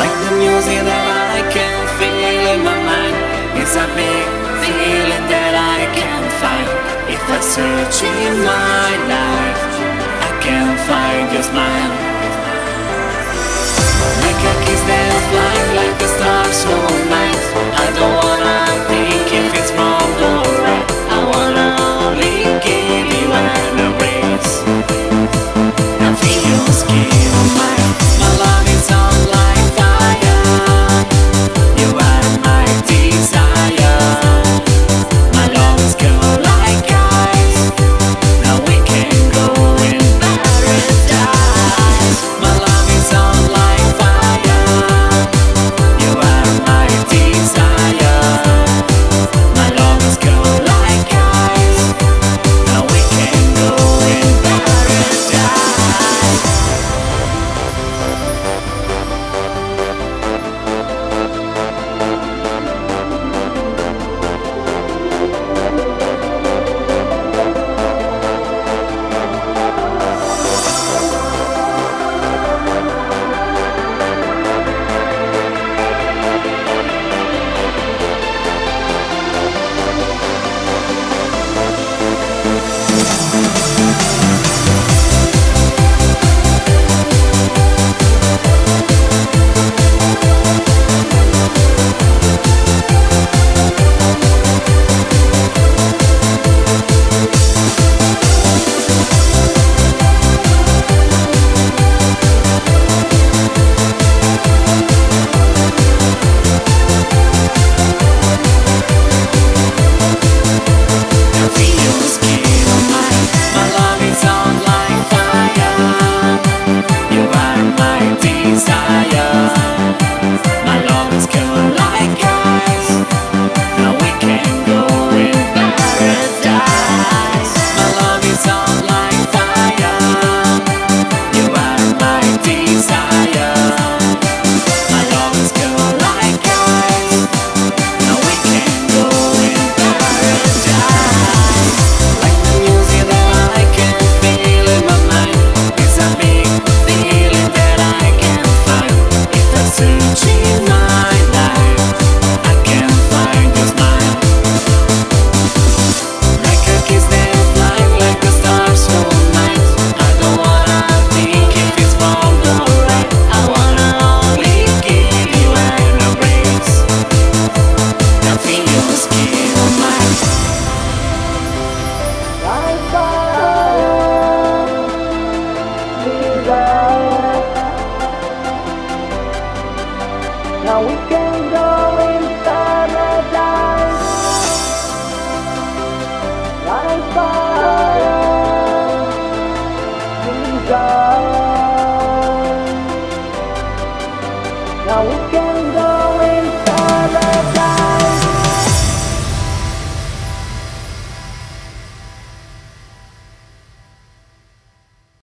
Like the music that I can feel in my mind, it's big feeling that I can't find. If I search in my life, I can find your smile. If I search in